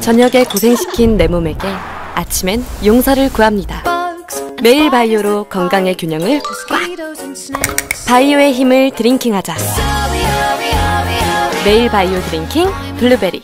저녁에 고생시킨 내 몸에게 아침엔 용서를 구합니다. 매일 바이오로 건강의 균형을 꽉! 바이오의 힘을 drinking하자. 매일 바이오 drinking 블루베리.